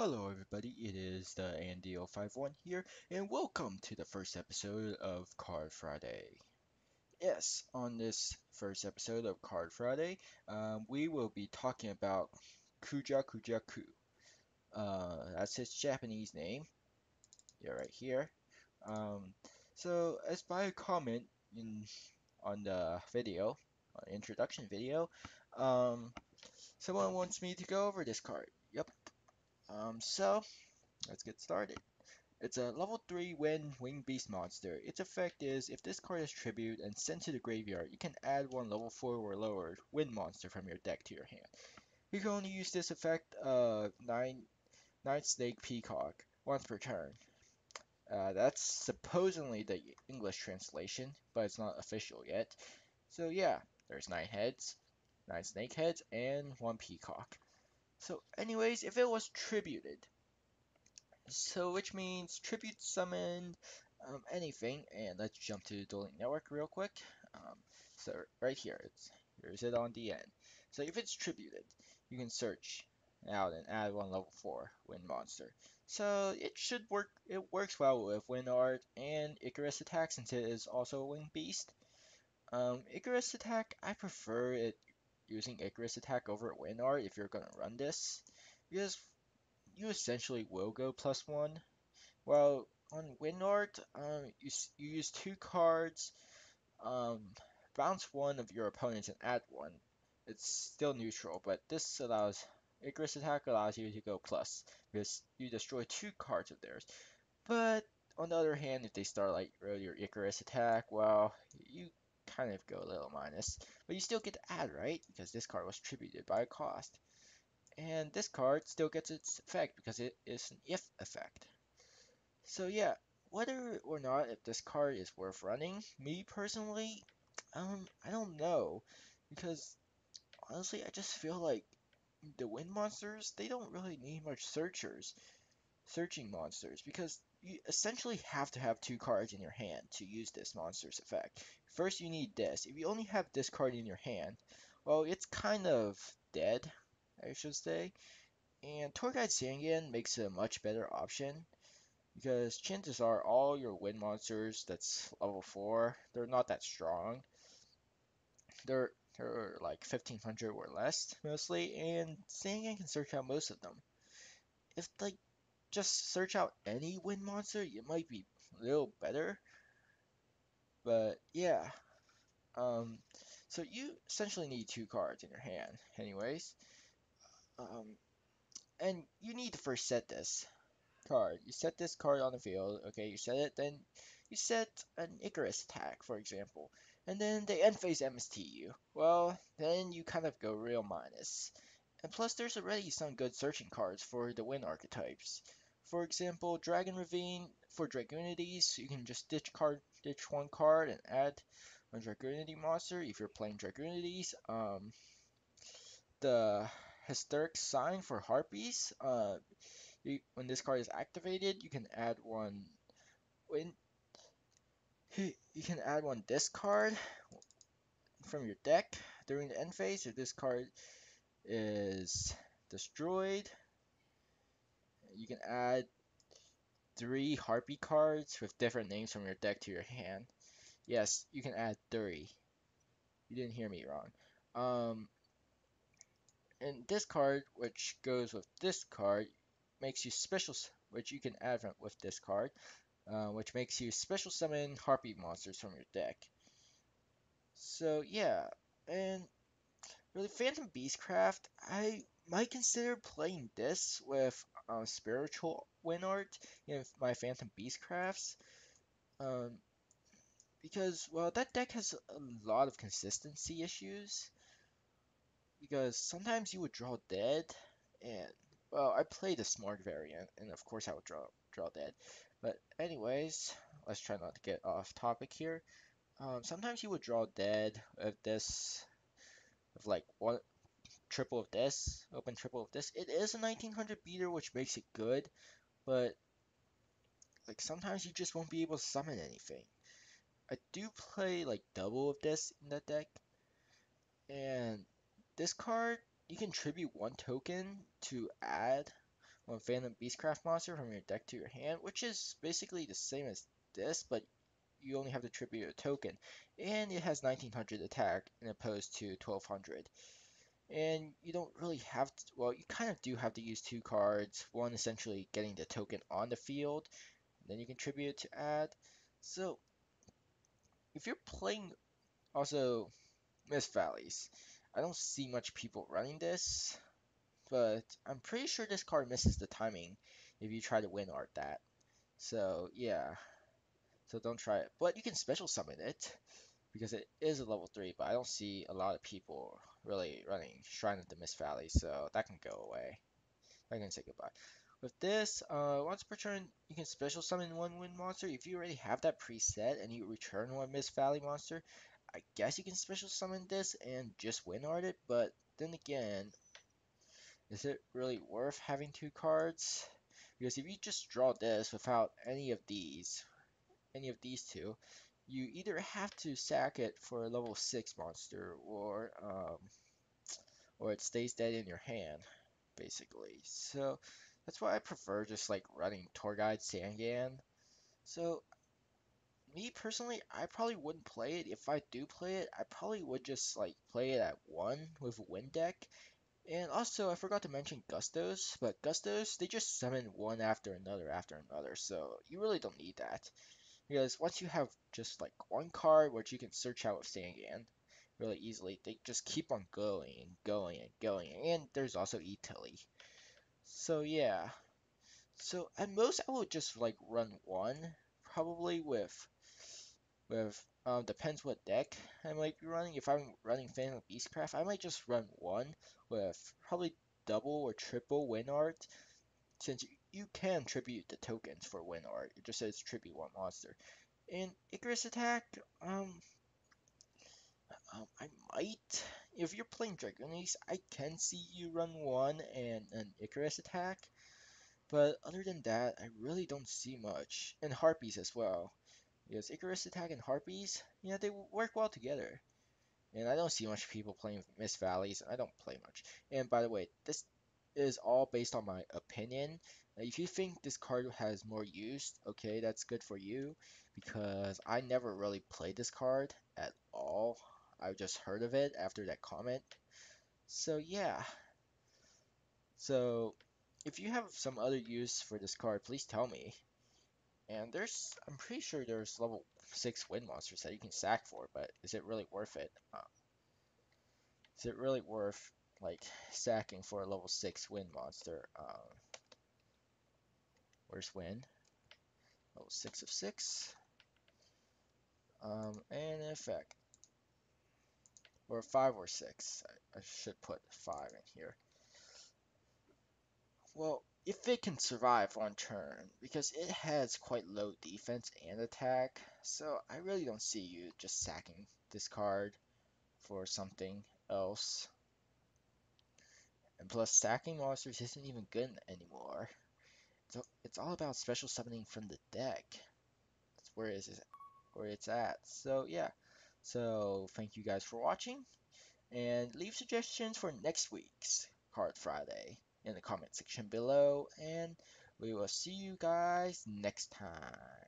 Hello everybody, it is the Andy051 here, and welcome to the first episode of Card Friday. Yes, on this first episode of Card Friday, um, we will be talking about Kujakujaku. Uh, that's his Japanese name. Yeah, right here. Um, so, as by a comment in on the video, on introduction video, um, someone wants me to go over this card. Um, so, let's get started. It's a level 3 wind winged beast monster. Its effect is, if this card is tribute and sent to the graveyard, you can add one level 4 or lower wind monster from your deck to your hand. You can only use this effect, uh, 9, nine Snake Peacock, once per turn. Uh, that's supposedly the English translation, but it's not official yet. So yeah, there's 9 heads, 9 snake heads, and 1 peacock. So anyways, if it was tributed, so which means tribute summoned um, anything, and let's jump to the Dueling Network real quick. Um, so right here, it's here's it on the end. So if it's tributed, you can search out and add one level 4 wind monster. So it should work, it works well with wind art and Icarus attack since it is also a winged beast. Um, Icarus attack, I prefer it using Icarus attack over wind art if you're gonna run this, because you essentially will go plus one. Well, on wind art, um, you, you use two cards, um, bounce one of your opponents and add one. It's still neutral, but this allows Icarus attack allows you to go plus because you destroy two cards of theirs. But on the other hand, if they start like your Icarus attack, well, you kind of go a little minus, but you still get to add, right? Because this card was tributed by a cost. And this card still gets its effect because it is an if effect. So yeah, whether or not if this card is worth running, me personally, um, I don't know. Because honestly, I just feel like the wind monsters, they don't really need much searchers, searching monsters, because you essentially have to have two cards in your hand to use this monster's effect. First, you need this. If you only have this card in your hand, well, it's kind of dead, I should say. And Tour Guide Sangan makes a much better option because chances are all your wind monsters that's level 4, they're not that strong. They're they're like 1500 or less mostly, and Sangan can search out most of them. If like just search out any wind monster, it might be a little better. But yeah, um, so you essentially need two cards in your hand, anyways. Um, and you need to first set this card. You set this card on the field, okay, you set it, then you set an Icarus attack, for example, and then they end phase MST you. Well, then you kind of go real minus. And plus, there's already some good searching cards for the wind archetypes. For example, Dragon Ravine for Dragunities, you can just ditch card, ditch one card and add a Dragunity monster if you're playing Dragunities. Um, the Hysteric Sign for Harpies, uh, you, when this card is activated, you can add one when you can add one discard from your deck during the end phase if this card is destroyed. You can add three Harpy cards with different names from your deck to your hand. Yes, you can add three. You didn't hear me wrong. Um, and this card, which goes with this card, makes you special, which you can add from, with this card, uh, which makes you special summon Harpy monsters from your deck. So yeah, and really Phantom Beastcraft, I might consider playing this with uh, Spiritual Wind Art in my Phantom Beastcrafts. Um, because, well, that deck has a lot of consistency issues. Because sometimes you would draw dead, and well, I played the smart variant, and of course I would draw draw dead. But anyways, let's try not to get off topic here. Um, sometimes you would draw dead of this, of like one triple of this, open triple of this. It is a 1900 beater, which makes it good, but like sometimes you just won't be able to summon anything. I do play like double of this in that deck, and this card you can tribute one token to add one Phantom Beastcraft monster from your deck to your hand, which is basically the same as this, but you only have to tribute a token. And it has 1900 attack in opposed to 1200. And you don't really have to, well, you kind of do have to use two cards. One essentially getting the token on the field, then you contribute to add. So if you're playing also Mist Valleys, I don't see much people running this, but I'm pretty sure this card misses the timing if you try to wind art that. So yeah, so don't try it. But you can special summon it because it is a level 3, but I don't see a lot of people really running Shrine of the Mist Valley, so that can go away. I can say goodbye. With this, uh, once per turn, you can special summon one wind monster. If you already have that preset and you return one Mist Valley monster, I guess you can special summon this and just win art it, but then again, is it really worth having two cards? Because if you just draw this without any of these, any of these two, you either have to sack it for a level 6 monster or um, or it stays dead in your hand, basically. So that's why I prefer just like running Tour Guide Sangan. So me personally, I probably wouldn't play it. If I do play it, I probably would just like play it at one with a wind deck. And also, I forgot to mention Gustos, but Gustos, they just summon one after another after another, so you really don't need that. Because once you have just like one card which you can search out with Sangan really easily, they just keep on going and going and going. And there's also E-Tilly. So yeah. So at most I would just like run one, probably with with um, depends what deck I might be running. If I'm running Phantom Beastcraft, I might just run one with probably double or triple wind art, since you, you can tribute the tokens for wind art. It just says tribute one monster. In Icarus attack, um, um, I might. If you're playing Dragonis, I can see you run one and an Icarus attack. But other than that, I really don't see much. And Harpies as well. Because Icarus Attack and Harpies, yeah, they work well together. And I don't see much people playing Mist Valleys. I don't play much. And by the way, this is all based on my opinion. If you think this card has more use, okay, that's good for you. Because I never really played this card at all. I just heard of it after that comment. So yeah. So if you have some other use for this card, please tell me. And there's, I'm pretty sure there's level 6 wind monsters that you can sack for, but is it really worth it? Uh, is it really worth, like, sacking for a level 6 wind monster? Um, where's wind? Level 6 of 6. Um, and effect. Or 5 or 6. I, I should put 5 in here. Well, if it can survive one turn, because it has quite low defense and attack, so I really don't see you just sacking this card for something else. And plus, stacking monsters isn't even good anymore. So it's all about special summoning from the deck. That's where it's, where it's at. So yeah. So thank you guys for watching, and leave suggestions for next week's Card Friday in the comment section below, and we will see you guys next time.